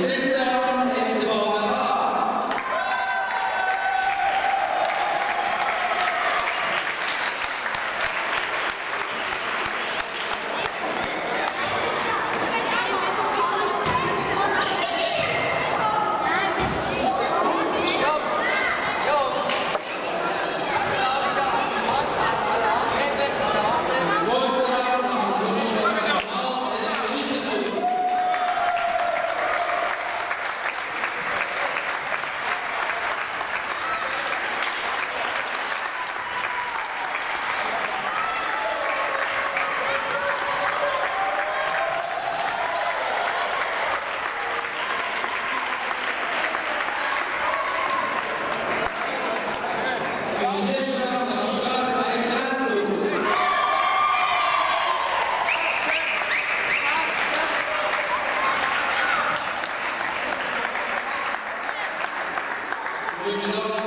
30 elektoratu. Dzień dobry,